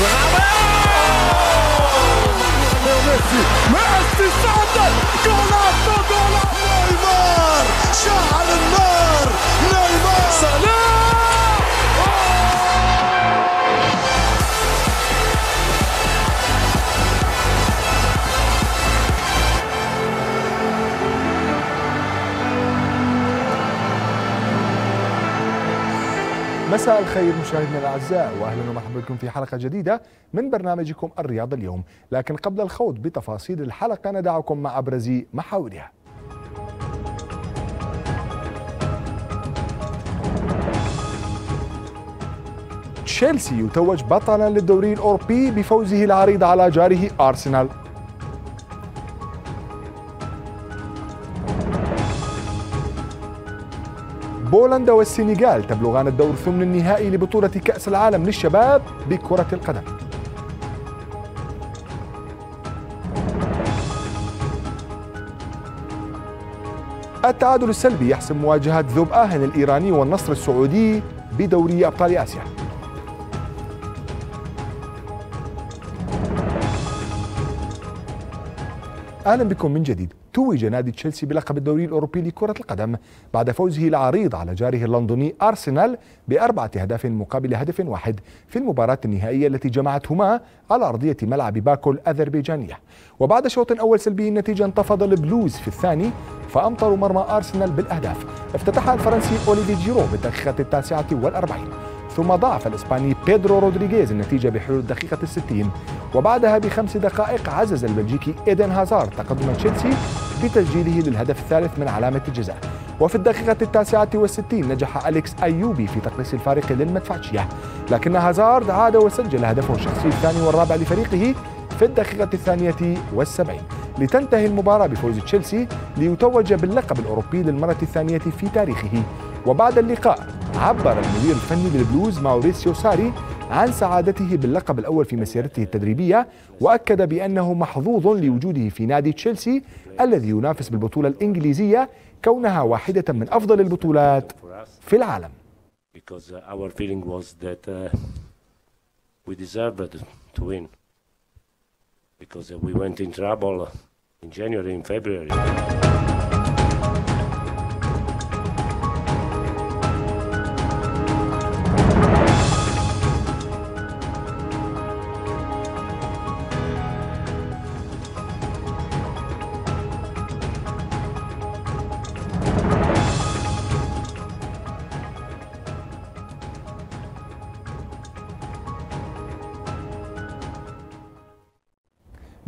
ميسي ميسي سدد جولاتو جولاتو نيمار شعل النار مساء الخير مشاهدينا الاعزاء واهلا ومرحبا بكم في حلقة جديدة من برنامجكم الرياض اليوم، لكن قبل الخوض بتفاصيل الحلقة ندعكم مع ابرز محاورها. تشيلسي يتوج بطلا للدوري الأوروبي بفوزه العريض على جاره أرسنال. بولندا والسنغال تبلغان الدور الثمن النهائي لبطولة كأس العالم للشباب بكرة القدم. التعادل السلبي يحسم مواجهة ذوب آهن الإيراني والنصر السعودي بدوري أبطال آسيا. أهلا بكم من جديد توج نادي تشيلسي بلقب الدوري الأوروبي لكرة القدم بعد فوزه العريض على جاره اللندني أرسنال بأربعة أهداف مقابل هدف واحد في المباراة النهائية التي جمعتهما على أرضية ملعب باكو الأذربيجانية. وبعد شوط أول سلبي النتيجه انتفض البلوز في الثاني فأمطروا مرمى أرسنال بالأهداف. افتتحها الفرنسي أوليفييه جيرو بالدقيقة التاسعة والأربعين. ثم ضاعف الإسباني بيدرو رودريغيز النتيجة بحلول الدقيقة الستين. وبعدها بخمس دقائق عزز البلجيكي إيدن هازارد تقدم تشيلسي بتسجيله للهدف الثالث من علامة الجزاء. وفي الدقيقة التاسعة والستين نجح أليكس أيوبي في تقليص الفارق للمدفعجية لكن هازارد عاد وسجل هدفه الشخصي الثاني والرابع لفريقه في الدقيقة الثانية والسبعين. لتنتهي المباراة بفوز تشيلسي ليتوج باللقب الأوروبي للمرة الثانية في تاريخه. وبعد اللقاء عبر المدير الفني للبلوز ماوريسيو ساري عن سعادته باللقب الأول في مسيرته التدريبية وأكد بأنه محظوظ لوجوده في نادي تشيلسي الذي ينافس بالبطولة الإنجليزية كونها واحدة من أفضل البطولات في العالم because we went in trouble in January and February.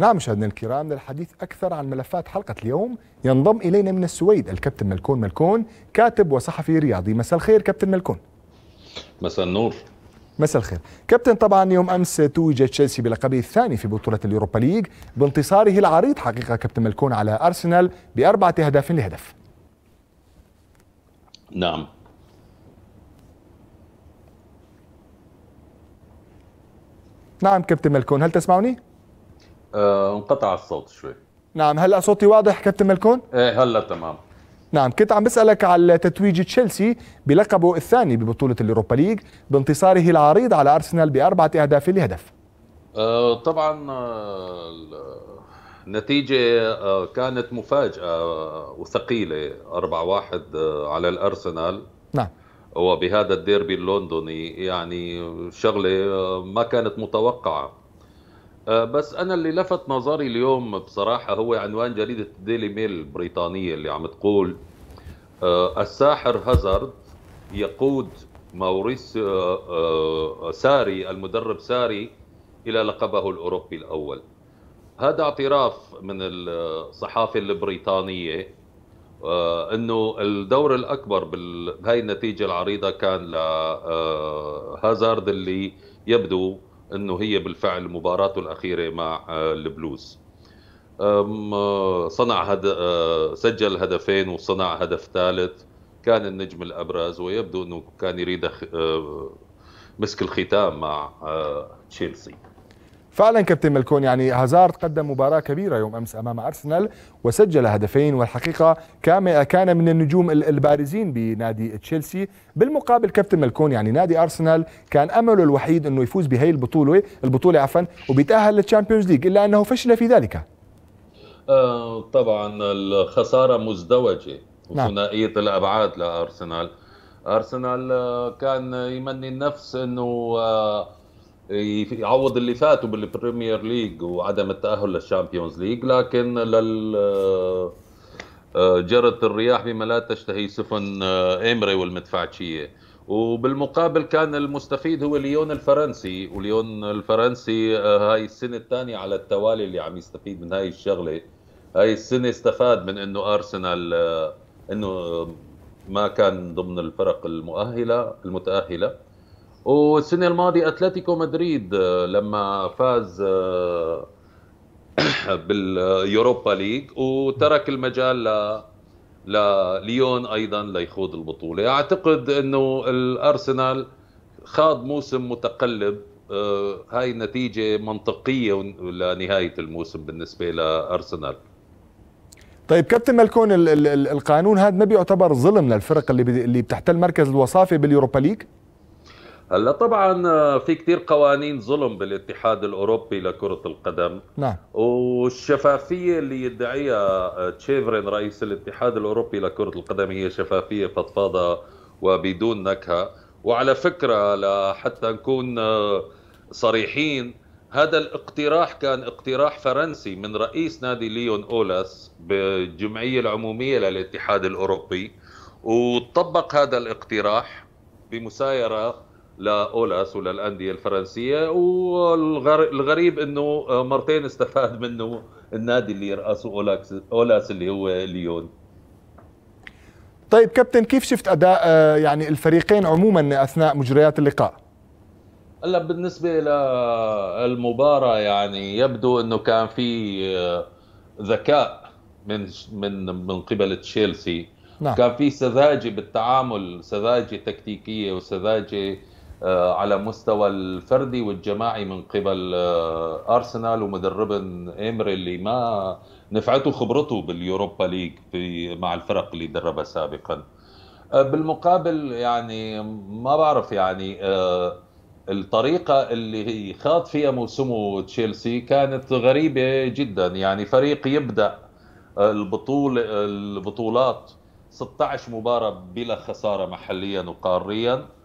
نعم مشاهدينا الكرام للحديث أكثر عن ملفات حلقة اليوم. ينضم إلينا من السويد الكابتن ملكون ملكون كاتب وصحفي رياضي. مساء الخير كابتن ملكون. مساء النور. مساء الخير. كابتن طبعا يوم أمس توج تشيلسي بلقبه الثاني في بطولة اليوروبا ليج. بانتصاره العريض حقيقة كابتن ملكون على أرسنال بأربعة أهداف لهدف. نعم. نعم كابتن ملكون هل تسمعني؟ آه انقطع الصوت شوي. نعم هلا صوتي واضح كابتن ملكون؟ إيه هلا تمام. نعم كنت عم بسألك على تتويج تشيلسي بلقبه الثاني ببطولة اليوروبا ليج بانتصاره العريض على أرسنال بأربعة أهداف لهدف. آه طبعا آه النتيجة آه كانت مفاجأة وثقيلة 4-1 آه على الأرسنال. نعم. وبهذا الديربي اللندني يعني شغلة ما كانت متوقعة. بس أنا اللي لفت نظري اليوم بصراحة هو عنوان جريدة ديلي ميل البريطانية اللي عم تقول آه الساحر هازارد يقود ماوريس آه ساري المدرب ساري إلى لقبه الأوروبي الأول. هذا اعتراف من الصحافة البريطانية إنه الدور الأكبر بهاي النتيجة العريضة كان لهازارد اللي يبدو إنه هي بالفعل مباراته الأخيرة مع البلوز. صنع هد... سجل هدفين وصنع هدف ثالث. كان النجم الأبرز ويبدو إنه كان يريد مسك الختام مع تشيلسي. فعلا كابتن ملكون يعني هازارد قدم مباراة كبيرة يوم أمس أمام أرسنال وسجل هدفين والحقيقة كان كان من النجوم ال- البارزين بنادي تشيلسي. بالمقابل كابتن ملكون يعني نادي أرسنال كان أمله الوحيد أنه يفوز بهي البطولة البطولة عفوا وبيتأهل لل Champions League إلا أنه فشل في ذلك. آه، طبعا الخسارة مزدوجة نعم. وثنائية الأبعاد لأرسنال. أرسنال آه، كان يمني النفس أنه آه، يعوض اللي فاته بال Premier League وعدم التأهل لل Champions League لكن لل آه، آه، جرت الرياح بما لا تشتهي سفن آه، إيمري والمدفعجية وبالمقابل كان المستفيد هو ليون الفرنسي وليون الفرنسي آه، هاي السنة الثانية على التوالي اللي عم يستفيد من هاي الشغلة. هاي السنة استفاد من إنه ارسنال آه، إنه ما كان ضمن الفرق المؤهلة المتأهلة. والسنة الماضية أتلتيكو مدريد آه، لما فاز آه، بال Europa League وترك المجال ل لليون أيضا ليخوض البطولة. أعتقد إنه الأرسنال خاض موسم متقلب آه، هاي نتيجة منطقية لنهاية الموسم بالنسبة لأرسنال. طيب كابتن ملكون ال- ال- ال- القانون هذا ما بيعتبر ظلم للفرق اللي اللي بتحتل مركز الوصافة بال Europa League؟ هلا طبعا آه، في كتير قوانين ظلم بالاتحاد الأوروبي لكرة القدم. نعم. والشفافية اللي يدعيها تشيفرين رئيس الاتحاد الأوروبي لكرة القدم هي شفافية فضفاضة وبدون نكهة. وعلى فكرة لحتى نكون آه، صريحين هذا الاقتراح كان اقتراح فرنسي من رئيس نادي ليون اولاس بالجمعية العمومية للاتحاد الأوروبي. وطبق هذا الاقتراح بمسايرة لاولاس وللانديه الفرنسية والغريب إنه مرتين استفاد منه النادي اللي يرأسه اولاس أولاس اللي هو ليون. طيب كابتن كيف شفت أداء آه، يعني الفريقين عموما أثناء مجريات اللقاء؟ هلا بالنسبة للمباراه يعني يبدو إنه كان في آه، ذكاء من من من قبل تشيلسي. نعم. كان في سذاجة بالتعامل سذاجة تكتيكية وسذاجة آه، على مستوى الفردي والجماعي من قبل آه، أرسنال ومدربن إيمري اللي ما نفعته خبرته بال Europa League مع الفرق اللي دربها سابقا. آه، بالمقابل يعني ما بعرف يعني آه، الطريقة اللي خاض فيها موسمه تشيلسي كانت غريبة جدا. يعني فريق يبدأ البطولة البطولات 16 مباراة بلا خسارة محليا وقاريا.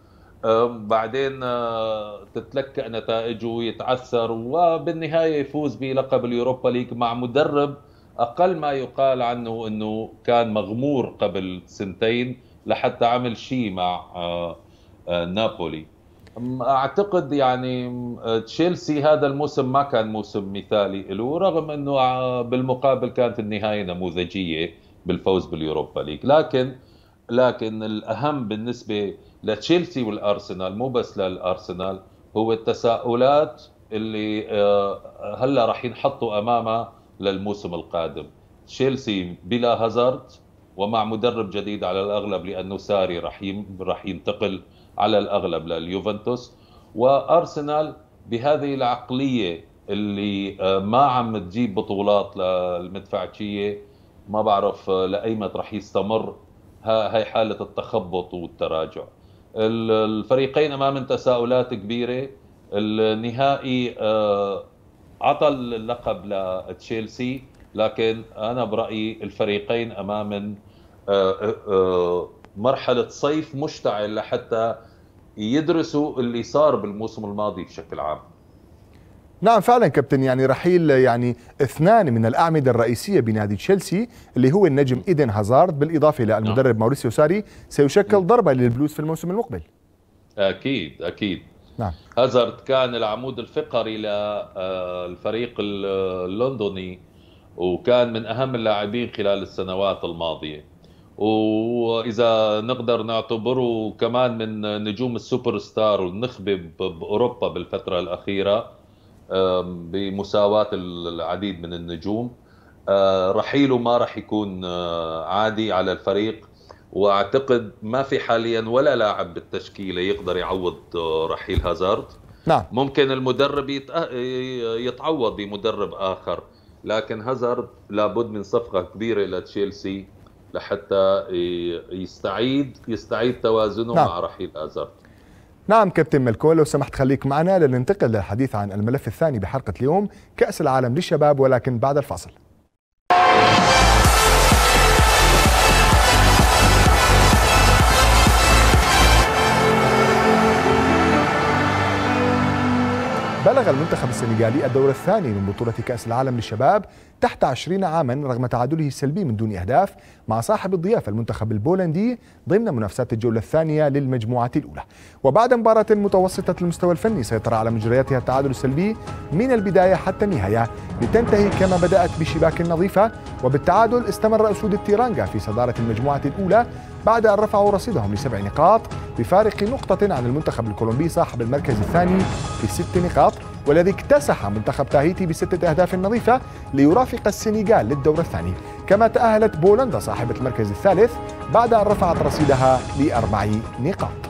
بعدين آه، تتلكأ نتائجه يتعثر وبالنهاية يفوز بلقب ال Europa League مع مدرب أقل ما يقال عنه أنه كان مغمور قبل سنتين لحتى عمل شيء مع آه، آه، نابولي. أعتقد يعني تشيلسي هذا الموسم ما كان موسم مثالي له رغم إنه بالمقابل كانت النهاية نموذجية بالفوز باليوروبا ليج. لكن لكن الأهم بالنسبة لتشيلسي والأرسنال مو بس للأرسنال هو التساؤلات اللي آه، هلأ راح ينحطوا امامها للموسم القادم. تشيلسي بلا هازارد ومع مدرب جديد على الأغلب لأنه ساري راح راح ينتقل على الأغلب لليوفنتوس. وأرسنال بهذه العقلية اللي آه، ما عم تجيب بطولات للمدفعجيه ما بعرف آه، لايمت راح يستمر هاي حالة التخبط والتراجع. ال- الفريقين أمام تساؤلات كبيرة. النهائي آه، عطى اللقب لتشيلسي لكن أنا برأيي الفريقين أمام آه، آه، مرحلة صيف مشتعل لحتى يدرسوا اللي صار بالموسم الماضي بشكل عام. نعم فعلا كابتن يعني رحيل يعني اثنان من الأعمدة الرئيسية بنادي تشيلسي اللي هو النجم إيدن هازارد بالإضافة للمدرب ماوريسيو ساري سيشكل ضربة للبلوز في الموسم المقبل. أكيد أكيد. نعم. هازارد كان العمود الفقري للفريق اللندني وكان من أهم اللاعبين خلال السنوات الماضية. وإذا نقدر نعتبره كمان من نجوم السوبر ستار والنخبه بأوروبا بالفترة الأخيرة آم، بمساواة العديد من النجوم. آه، رحيله ما راح يكون آه، عادي على الفريق. وأعتقد ما في حاليا ولا لاعب بالتشكيلة يقدر يعوض آه، رحيل هازارد. نعم. ممكن المدرب يتأ- يتعوض بمدرب آخر. لكن هازارد لابد من صفقة كبيرة لتشيلسي لحتى يستعيد يستعيد توازنه نعم. مع رحيل هازارد. نعم كابتن ملكون لو سمحت خليك معنا لننتقل للحديث عن الملف الثاني بحلقة اليوم. كأس العالم للشباب ولكن بعد الفاصل. بلغ المنتخب السنغالي الدور الثاني من بطولة كأس العالم للشباب تحت 20 عاما رغم تعادله السلبي من دون أهداف مع صاحب الضيافة المنتخب البولندي ضمن منافسات الجولة الثانية للمجموعة الأولى. وبعد مباراة متوسطة المستوى الفني سيطر على مجرياتها التعادل السلبي من البداية حتى النهاية لتنتهي كما بدأت بشباك نظيفة. وبالتعادل استمر أسود التيرانجا في صدارة المجموعة الأولى بعد أن رفعوا رصيدهم لسبع نقاط بفارق نقطة عن المنتخب الكولومبي صاحب المركز الثاني بست نقاط. والذي اكتسح منتخب تاهيتي بستة أهداف نظيفة ليرافق السنغال للدور الثاني. كما تأهلت بولندا صاحبة المركز الثالث بعد أن رفعت رصيدها لأربع نقاط.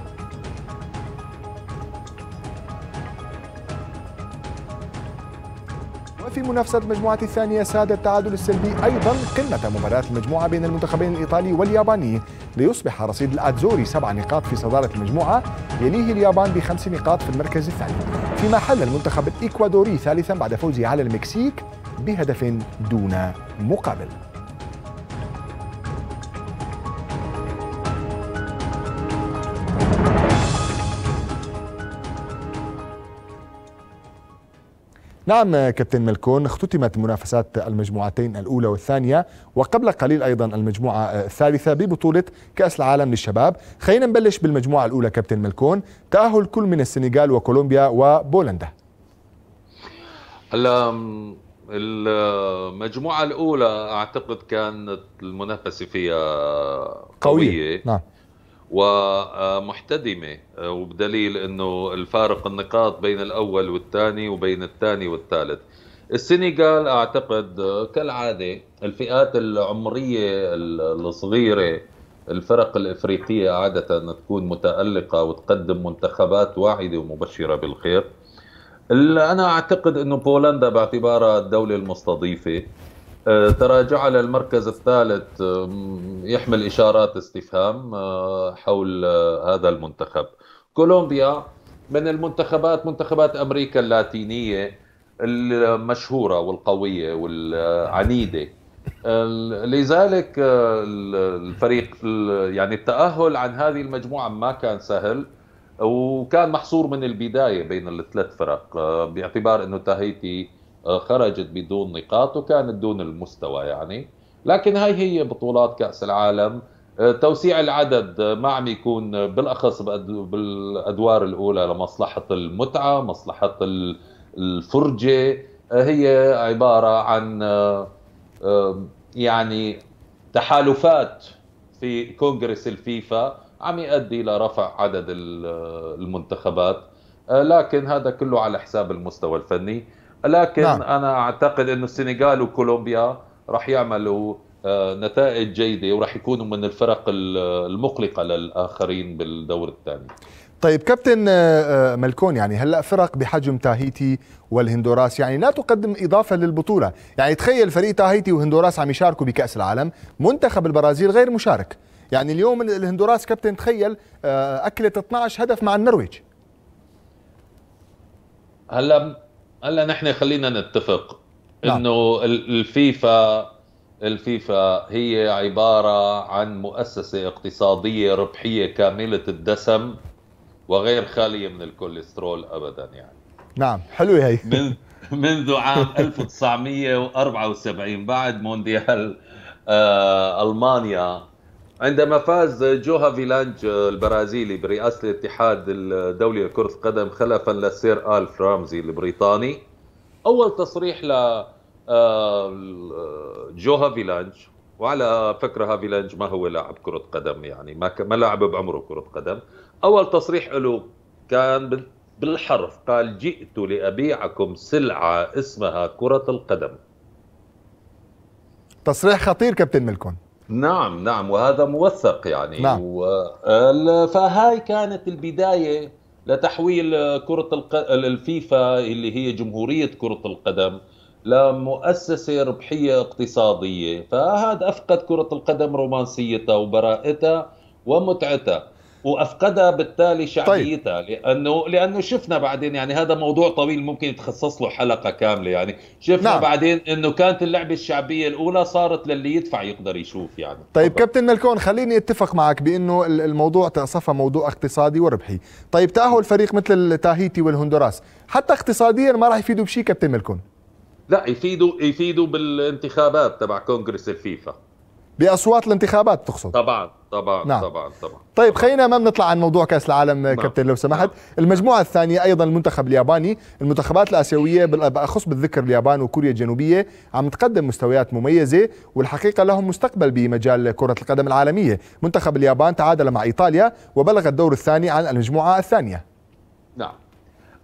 وفي منافسة المجموعة الثانية ساد التعادل السلبي. أيضا قمة مباراة المجموعة بين المنتخبين الإيطالي والياباني ليصبح رصيد الأتزوري سبع نقاط في صدارة المجموعة يليه اليابان بخمس نقاط في المركز الثاني. فيما حل المنتخب الإكوادوري ثالثا بعد فوزه على المكسيك بهدف دون مقابل. نعم كابتن ملكون اختتمت منافسات المجموعتين الأولى والثانية وقبل قليل أيضا المجموعة الثالثة ببطولة كأس العالم للشباب. خلينا نبلش بالمجموعة الأولى كابتن ملكون. تأهل كل من السنغال وكولومبيا وبولندا. المجموعة الأولى أعتقد كانت المنافسة فيها قوية نعم. ومحتدمة وبدليل أنه الفارق النقاط بين الأول والثاني وبين الثاني والثالث. السنغال أعتقد كالعادة الفئات العمرية الصغيرة الفرق الإفريقية عادة تكون متألقة وتقدم منتخبات واعدة ومبشرة بالخير. أنا أعتقد أنه بولندا باعتبارها الدولة المستضيفة. آه، تراجعها للمركز الثالث آه، يحمل إشارات استفهام آه، حول هذا المنتخب. كولومبيا من المنتخبات منتخبات أمريكا اللاتينية المشهورة والقوية والعنيدة. لذلك الفريق يعني التأهل عن هذه المجموعة ما كان سهل وكان محصور من البداية بين الثلاث فرق. باعتبار أنه تاهيتي خرجت بدون نقاط وكانت دون المستوى يعني. لكن هاي هي بطولات كأس العالم. توسيع العدد ما عم يكون بالأخص بالأدوار الأولى لمصلحة المتعة، مصلحة الفرجة، هي عبارة عن يعني تحالفات في كونغرس الفيفا عم يؤدي لرفع عدد المنتخبات. لكن هذا كله على حساب المستوى الفني. لكن نعم. أنا أعتقد إنه السنغال وكولومبيا راح يعملوا نتائج جيدة وراح يكونوا من الفرق المقلقة للآخرين بالدور الثاني طيب كابتن ملكون يعني هلا فرق بحجم تاهيتي والهندوراس يعني لا تقدم إضافة للبطولة، يعني تخيل فريق تاهيتي وهندوراس عم يشاركوا بكأس العالم، منتخب البرازيل غير مشارك، يعني اليوم الهندوراس كابتن تخيل اكلت 12 هدف مع النرويج. هلا هلا نحن خلينا نتفق إنه الفيفا الفيفا هي عبارة عن مؤسسة اقتصادية ربحية كاملة الدسم وغير خالية من الكوليسترول ابدا يعني. نعم حلوة هي. من منذ عام 1974 بعد مونديال آه ألمانيا عندما فاز جواو هافيلانج البرازيلي برئاسة الاتحاد الدولي لكرة القدم خلفا للسير آلف رامزي البريطاني أول تصريح ل جواو هافيلانج وعلى فكرة هافيلانج ما هو لاعب كرة قدم يعني ما ما لعب بعمره كرة قدم. أول تصريح له كان بالحرف قال جئت لأبيعكم سلعة اسمها كرة القدم. تصريح خطير كابتن ملكون نعم نعم وهذا موثق يعني. نعم. و... فهاي كانت البداية لتحويل كرة الق... الفيفا اللي هي جمهورية كرة القدم لمؤسسة ربحية اقتصادية. فهذا أفقد كرة القدم رومانسيتها وبراءتها ومتعتها. وأفقدها بالتالي شعبيتها طيب. لأنه لأنه شفنا بعدين يعني هذا موضوع طويل ممكن يتخصص له حلقة كاملة يعني شفنا نعم. بعدين إنه كانت اللعبة الشعبية الأولى صارت للي يدفع يقدر يشوف يعني طيب طبعا. كابتن ملكون خليني أتفق معك بإنه الموضوع صفى موضوع اقتصادي وربحي طيب تأهل فريق مثل تاهيتي والهندوراس حتى اقتصاديا ما راح يفيدوا بشيء كابتن ملكون لا يفيدوا يفيدوا بالانتخابات تبع كونغرس الفيفا بأصوات الانتخابات تقصد طبعا طبعا نعم. طبعا طبعا طيب خلينا ما بنطلع عن موضوع كأس العالم نعم. كابتن لو سمحت نعم. المجموعة الثانية أيضا المنتخب الياباني المنتخبات الآسيوية بالاخص بالذكر اليابان وكوريا الجنوبية عم تقدم مستويات مميزة والحقيقة لهم مستقبل بمجال كرة القدم العالمية منتخب اليابان تعادل مع إيطاليا وبلغ الدور الثاني عن المجموعة الثانية نعم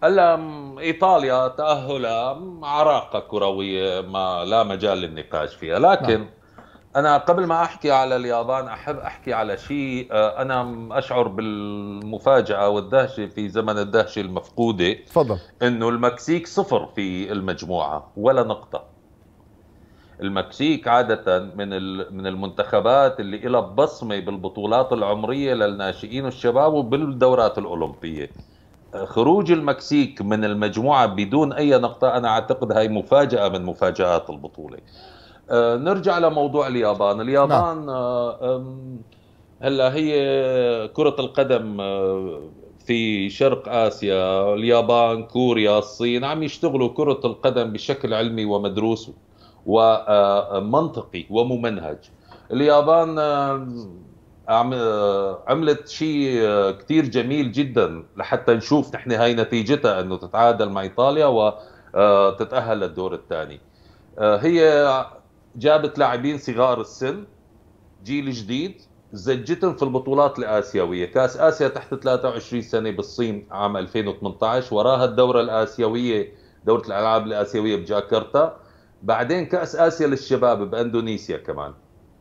هلا إيطاليا تاهلها عراقه كروية ما لا مجال للنقاش فيها لكن نعم. أنا قبل ما أحكي على اليابان أحب أحكي على شيء آه، أنا أشعر بالمفاجأة والدهشة في زمن الدهشة المفقودة. تفضل. إنه المكسيك صفر في المجموعة ولا نقطة. المكسيك عادة من من المنتخبات اللي لها بصمة بالبطولات العمرية للناشئين والشباب وبالدورات الأولمبية. آه، خروج المكسيك من المجموعة بدون أي نقطة أنا أعتقد هاي مفاجأة من مفاجآت البطولة. نرجع لموضوع اليابان. اليابان نعم. آه، هلا هي كرة القدم آه، في شرق آسيا اليابان كوريا الصين عم يشتغلوا كرة القدم بشكل علمي ومدروس ومنطقي وممنهج. اليابان عملت شيء كثير جميل جدا لحتى نشوف نحن هاي نتيجتها إنه تتعادل مع إيطاليا وتتاهل للدور الثاني. هي جابت لاعبين صغار السن جيل جديد زجتهم في البطولات الآسيوية. كأس آسيا تحت 23 سنة بالصين عام 2018 وراها الدورة الآسيوية دورة الألعاب الآسيوية بجاكرتا. بعدين كأس آسيا للشباب بأندونيسيا كمان.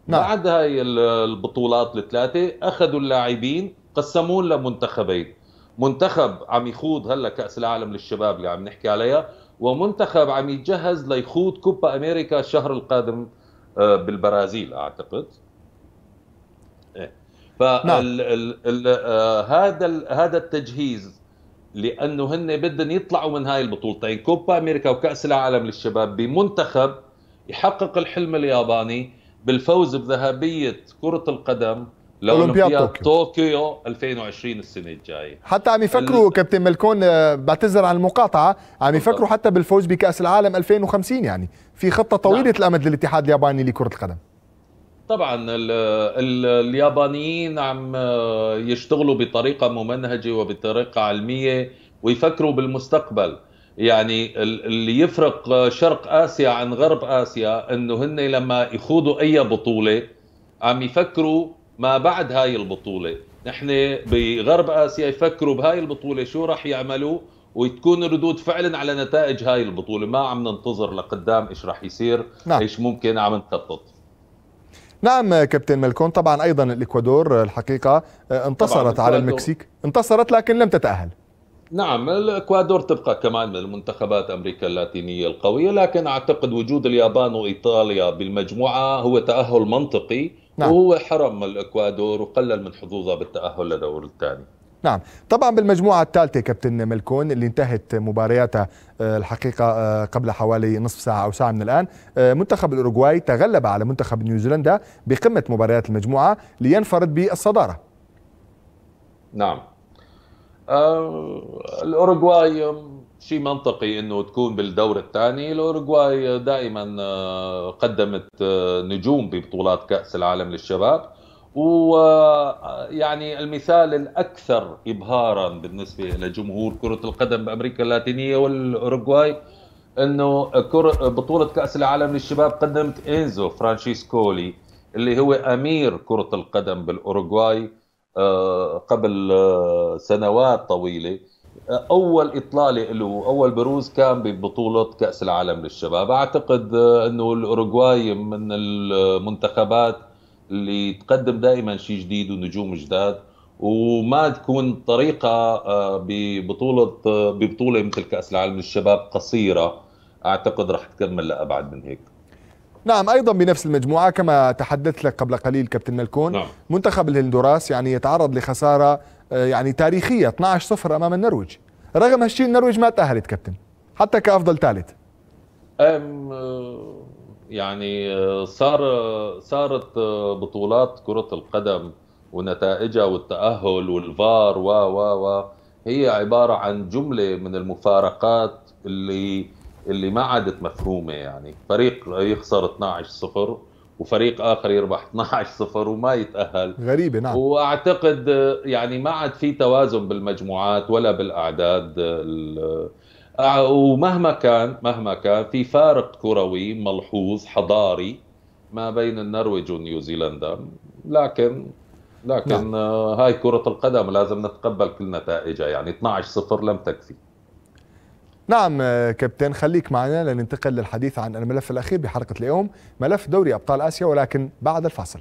نعم. بعد هاي البطولات الثلاثة أخذوا اللاعبين قسمون لمنتخبين. منتخب عم يخوض هلا كأس العالم للشباب اللي عم نحكي عليها. ومنتخب عم يتجهز ليخوض كوبا أمريكا الشهر القادم آه، بالبرازيل أعتقد إيه. فهذا هذا التجهيز لأنه هن بدهم يطلعوا من هاي البطولتين كوبا أمريكا وكأس العالم للشباب بمنتخب يحقق الحلم الياباني بالفوز بذهبية كرة القدم لاولمبياد طوكيو. 2020 السنة الجايه حتى عم يفكروا ال... كابتن ملكون آه، بعتذر عن المقاطعة عم يفكروا حتى بالفوز بكأس العالم 2050 يعني. في خطة طويلة نعم. الأمد للاتحاد الياباني لكرة القدم. طبعا ال ال اليابانيين عم آه، يشتغلوا بطريقة ممنهجة وبطريقة علمية ويفكروا بالمستقبل. يعني اللي يفرق شرق آسيا عن غرب آسيا إنه هن لما يخوضوا أي بطولة عم يفكروا ما بعد هاي البطولة. نحن بغرب آسيا يفكروا بهاي البطولة شو راح يعملوا وتكون ردود فعلا على نتائج هاي البطولة. ما عم ننتظر لقدام إيش راح يصير نعم. إيش ممكن عم نخطط. نعم كابتن ملكون. طبعا أيضا الإكوادور الحقيقة انتصرت على المكسيك. انتصرت لكن لم تتأهل. نعم الإكوادور تبقى كمان من المنتخبات أمريكا اللاتينية القوية لكن أعتقد وجود اليابان وإيطاليا بالمجموعة هو تأهل منطقي. نعم. وهو حرم الإكوادور وقلل من حظوظها بالتأهل لدور الثاني. نعم. طبعا بالمجموعة الثالثة كابتن ملكون اللي انتهت مبارياتها آه، الحقيقة آه، قبل حوالي نصف ساعة أو ساعة من الآن. آه، منتخب الأوروغواي تغلب على منتخب نيوزيلندا بقمة مباريات المجموعة لينفرد بالصدارة. نعم. الأوروغواي شيء منطقي إنه تكون بالدور الثاني الأوروغواي دائما آه، قدمت آه، نجوم ببطولات كأس العالم للشباب. ويعني المثال الأكثر ابهارا بالنسبة لجمهور كرة القدم بأمريكا اللاتينية والأوروغواي إنه بطولة كأس العالم للشباب قدمت إنزو فرانشيسكولي اللي هو أمير كرة القدم بالأوروغواي آه، قبل سنوات طويلة. أول إطلالة له أول بروز كان ببطولة كأس العالم للشباب. أعتقد إنه الأوروغواي من المنتخبات اللي تقدم دائما شيء جديد ونجوم جداد. وما تكون طريقة آه، ببطولة آه، ببطولة مثل كأس العالم للشباب قصيرة. أعتقد راح تكمل لأبعد من هيك. نعم أيضا بنفس المجموعة كما تحدثت لك قبل قليل كابتن ملكون. نعم. منتخب الهندوراس يعني يتعرض لخسارة آه، يعني تاريخية 12 0 أمام النرويج. رغم هالشيء النرويج ما تأهلت كابتن. حتى كأفضل ثالث. آه، يعني آه، صار صارت آه، بطولات كرة القدم ونتائجها والتأهل والفار و و و هي عبارة عن جملة من المفارقات اللي اللي ما عادت مفهومة يعني. فريق يخسر 12 صفر وفريق آخر يربح 12 صفر وما يتأهل. غريبة نعم. وأعتقد يعني ما عاد في توازن بالمجموعات ولا بالأعداد ال- آه، ومهما كان مهما كان في فارق كروي ملحوظ حضاري ما بين النرويج ونيوزيلندا. لكن لكن نعم. آه، هاي كرة القدم لازم نتقبل كل نتائجها. يعني 12 صفر لم تكفي. نعم آه، كابتن خليك معنا لننتقل للحديث عن الملف الأخير بحلقه اليوم ملف دوري أبطال آسيا ولكن بعد الفاصل.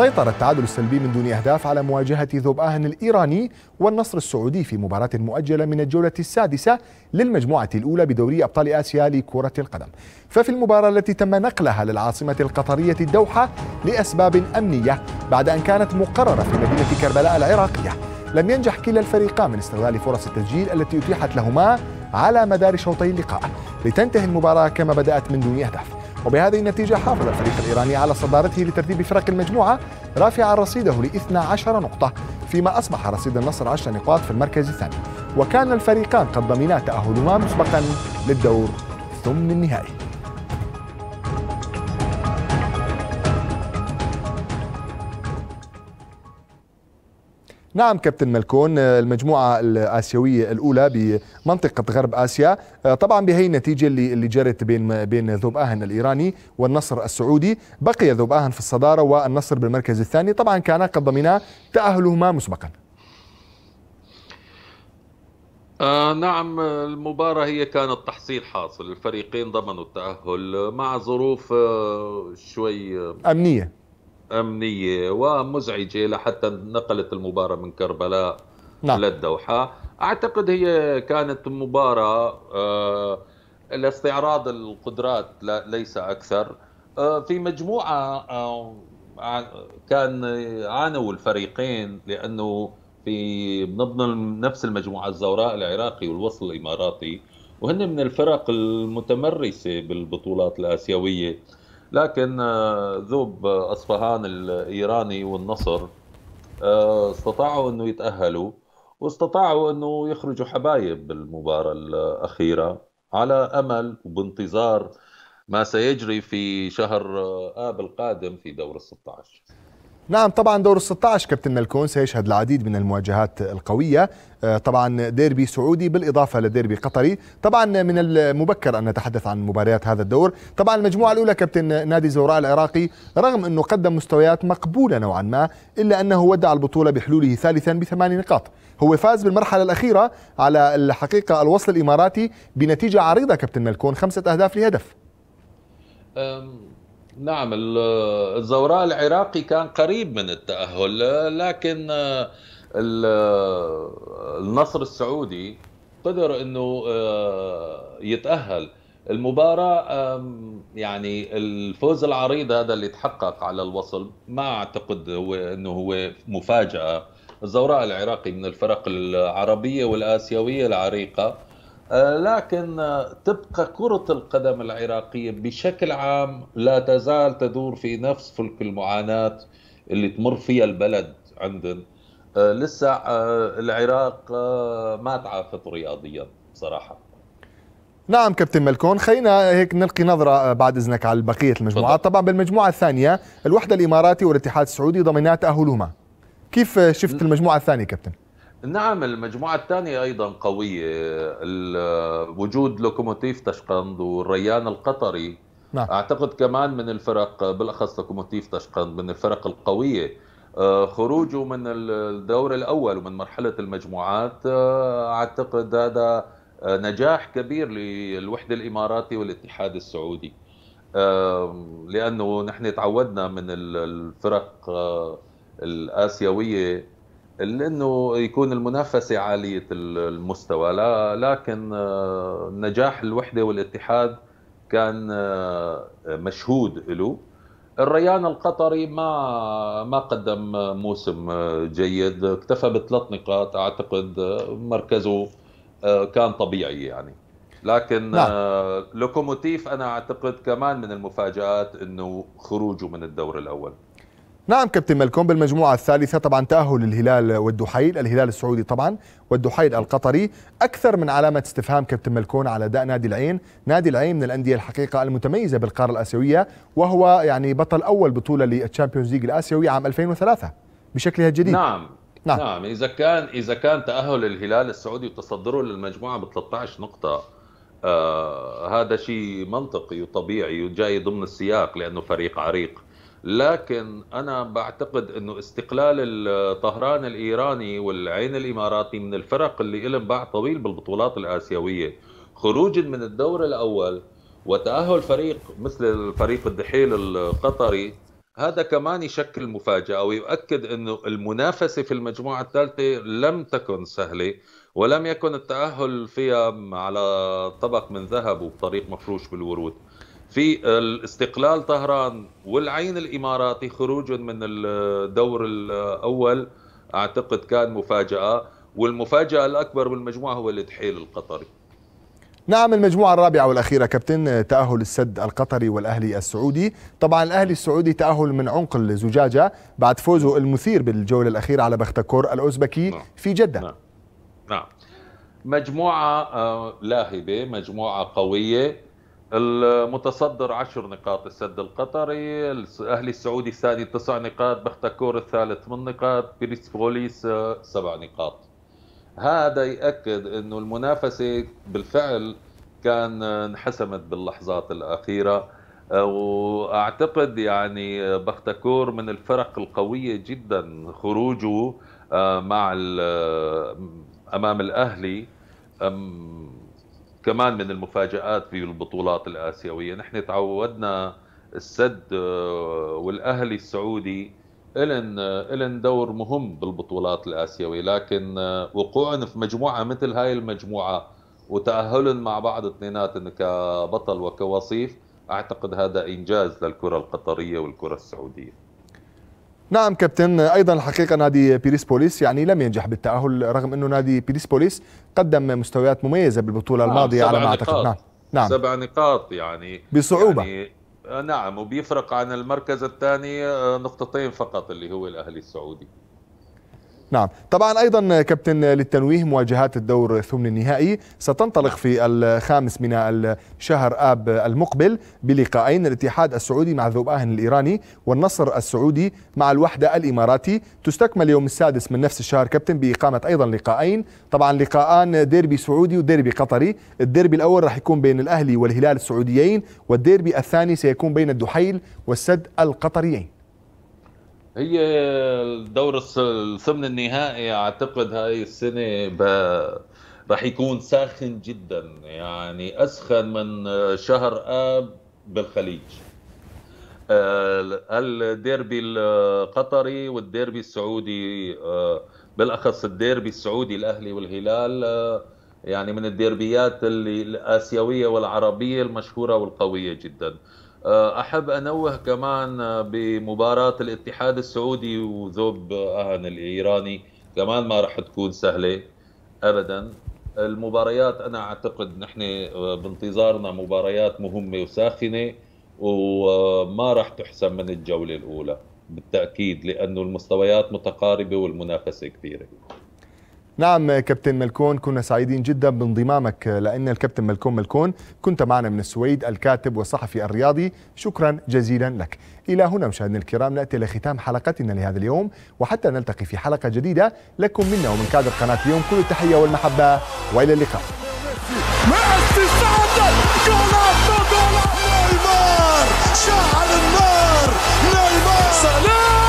سيطر التعادل السلبي من دون أهداف على مواجهة ذوبآهن الإيراني والنصر السعودي في مباراة مؤجلة من الجولة السادسة للمجموعة الأولى بدوري أبطال آسيا لكرة القدم. ففي المباراة التي تم نقلها للعاصمة القطرية الدوحة لأسباب أمنية بعد أن كانت مقررة في مدينة كربلاء العراقية. لم ينجح كلا الفريقان من استغلال فرص التسجيل التي أتيحت لهما على مدار شوطي اللقاء. لتنتهي المباراة كما بدأت من دون أهداف. وبهذه النتيجة حافظ الفريق الإيراني على صدارته لترتيب فرق المجموعة رافعا رصيده ل 12 نقطة فيما أصبح رصيد النصر 10 نقاط في المركز الثاني. وكان الفريقان قد ضمنا تأهلهما مسبقا للدور ثم النهائي. نعم كابتن ملكون المجموعة الآسيوية الأولى بمنطقة غرب آسيا. طبعا بهي النتيجة اللي اللي جرت بين بين ذوب آهن الإيراني والنصر السعودي. بقي ذوب آهن في الصدارة والنصر بالمركز الثاني. طبعا كانا قد ضمنا تأهلهما مسبقا. آه نعم المباراة هي كانت تحصيل حاصل. الفريقين ضمنوا التأهل مع ظروف آه شوي آه، أمنية. أمنية ومزعجة لحتى نقلت المباراة من كربلاء نعم. للدوحة. أعتقد هي كانت مباراة آه، لاستعراض القدرات لا- ليس أكثر. آه، في مجموعة آه، كان عانوا الفريقين لأنه في من ضمن نفس المجموعة الزوراء العراقي والوصل الإماراتي وهن من الفرق المتمرسة بالبطولات الآسيوية. لكن آه، ذوب أصفهان الإيراني والنصر آه، استطاعوا أنه يتأهلوا واستطاعوا أنه يخرجوا حبايب بالمباراة الأخيرة على أمل وبانتظار ما سيجري في شهر آه، آب القادم في دور ال 16 نعم طبعا دور ال 16 كابتن ملكون سيشهد العديد من المواجهات القوية. آه، طبعا ديربي سعودي بالإضافة لديربي قطري. طبعا من المبكر أن نتحدث عن مباريات هذا الدور. طبعا المجموعة الأولى كابتن نادي زوراء العراقي رغم أنه قدم مستويات مقبولة نوعا ما إلا أنه ودع البطولة بحلوله ثالثا بثمان نقاط. هو فاز بالمرحلة الأخيرة على الحقيقة الوصل الإماراتي بنتيجة عريضة كابتن ملكون خمسة أهداف لهدف. نعم ال- الزوراء العراقي كان قريب من التأهل لكن آه، ال- النصر السعودي قدر إنه آه، يتأهل. المباراة يعني الفوز العريض هذا اللي تحقق على الوصل ما أعتقد هو إنه هو مفاجأة. الزوراء العراقي من الفرق العربية والآسيوية العريقة. لكن تبقى كرة القدم العراقية بشكل عام لا تزال تدور في نفس فلك المعاناة اللي تمر فيها البلد عندنا. آه، لسه آه، العراق آه، ما تعافت رياضيا بصراحة نعم كابتن ملكون. خلينا هيك نلقي نظرة بعد إذنك على بقية المجموعات. طبعا بالمجموعة الثانية الوحدة الإماراتي والاتحاد السعودي ضمنا تأهلهما كيف شفت المجموعة الثانية كابتن؟ نعم المجموعة الثانية أيضا قوية. وجود لوكوموتيف طشقند والريان القطري. نعم. أعتقد كمان من الفرق بالأخص لوكوموتيف طشقند من الفرق القوية. آه، خروجه من الدور الأول ومن مرحلة المجموعات أعتقد هذا نجاح كبير للوحده الإماراتي والاتحاد السعودي. لأنه نحن تعودنا من الفرق الآسيوية إنه يكون المنافسة عالية المستوى. لا لكن نجاح الوحدة والاتحاد كان مشهود له الريان القطري ما ما قدم موسم جيد. اكتفى بثلاث نقاط. أعتقد مركزه كان طبيعي يعني. لكن نعم. لوكوموتيف أنا أعتقد كمان من المفاجآت إنه خروجه من الدور الأول. نعم كابتن ملكون بالمجموعة الثالثة طبعا تأهل الهلال والدحيل الهلال السعودي طبعا والدحيل القطري. أكثر من علامة استفهام كابتن ملكون على أداء نادي العين. نادي العين من الأندية الحقيقة المتميزة بالقارة الآسيوية وهو يعني بطل أول بطولة لل Champions League الآسيوي عام 2003 بشكلها الجديد. نعم. نعم. نعم. إذا كان إذا كان تأهل الهلال السعودي وتصدره للمجموعة ب 13 نقطة آه هذا شيء منطقي وطبيعي وجاي ضمن السياق لأنه فريق عريق. لكن أنا بعتقد إنه استقلال طهران الإيراني والعين الإماراتي من الفرق اللي لهم باع طويل بالبطولات الآسيوية. خروجا من الدور الأول وتأهل فريق مثل الفريق الدحيل القطري هذا كمان يشكل مفاجأة ويؤكد إنه المنافسة في المجموعة الثالثة لم تكن سهلة ولم يكن التأهل فيها على طبق من ذهب وبطريق مفروش بالورود. في الاستقلال طهران والعين الإماراتي خروج من الدور الأول أعتقد كان مفاجأة والمفاجأة الأكبر بالمجموعة هو الدحيل القطري نعم المجموعة الرابعة والأخيرة كابتن تأهل السد القطري والأهلي السعودي. طبعا الأهلي السعودي تأهل من عمق الزجاجة بعد فوزه المثير بالجولة الأخيرة على بختكور الأوزبكي نعم. في جدة. نعم. نعم. مجموعة آه، لاهبة مجموعة قوية. المتصدر عشر نقاط السد القطري الأهلي السعودي الثاني تسع نقاط بختكور الثالث ثمان نقاط بيريس بوليس آه، سبع نقاط. هذا يأكد أنه المنافسة بالفعل كان انحسمت باللحظات الأخيرة. آه، وأعتقد يعني بختكور من الفرق القوية جدا خروجه آه، مع أمام الأهلي. كمان من المفاجآت في البطولات الآسيوية. نحن تعودنا السد آه، والأهلي السعودي إلن إلن دور مهم بالبطولات الآسيوية. لكن آه، وقوعهم في مجموعة مثل هاي المجموعة وتأهلهم مع بعض اثنينات كبطل وكوصيف أعتقد هذا إنجاز للكرة القطرية والكرة السعودية. نعم كابتن. أيضا الحقيقة نادي بيريس بوليس يعني لم ينجح بالتأهل رغم أنه نادي بيريس بوليس قدم مستويات مميزة بالبطولة نعم الماضية على ما أعتقد. نعم نعم. سبع نقاط يعني. بصعوبة. يعني نعم وبيفرق عن المركز الثاني آه، نقطتين فقط اللي هو الأهلي السعودي. نعم. طبعا أيضا كابتن للتنويه مواجهات الدور الثمن النهائي ستنطلق في الخامس من الشهر آب المقبل بلقاءين الاتحاد السعودي مع ذوبآهن الإيراني والنصر السعودي مع الوحدة الإماراتي. تستكمل يوم السادس من نفس الشهر كابتن بإقامة أيضا لقاءين طبعا لقاءان ديربي سعودي وديربي قطري. الديربي الأول راح يكون بين الأهلي والهلال السعوديين والديربي الثاني سيكون بين الدحيل والسد القطريين. هي الدور الثمن النهائي أعتقد هاي السنة ب... راح يكون ساخن جدا يعني أسخن من شهر آب بالخليج. الديربي القطري والديربي السعودي بالأخص الديربي السعودي الأهلي والهلال يعني من الديربيات الآسيوية والعربية المشهورة والقوية جدا. آه، أحب أنوه كمان آه، بمباراة الاتحاد السعودي وذوب آهن الإيراني. كمان ما راح تكون سهلة ابدا. المباريات أنا أعتقد نحن آه، بانتظارنا مباريات مهمة وساخنة وما راح تحسم من الجولة الأولى بالتأكيد لأنه المستويات متقاربة والمنافسة كبيرة. نعم كابتن ملكون كنا سعيدين جدا بانضمامك لأن الكابتن ملكون ملكون كنت معنا من السويد الكاتب والصحفي الرياضي. شكرا جزيلا لك. إلى هنا مشاهدينا الكرام نأتي لختام حلقتنا لهذا اليوم وحتى نلتقي في حلقة جديدة. لكم منا ومن كادر قناة اليوم كل التحية والمحبة وإلى اللقاء. شعل النار نيمار. سلام!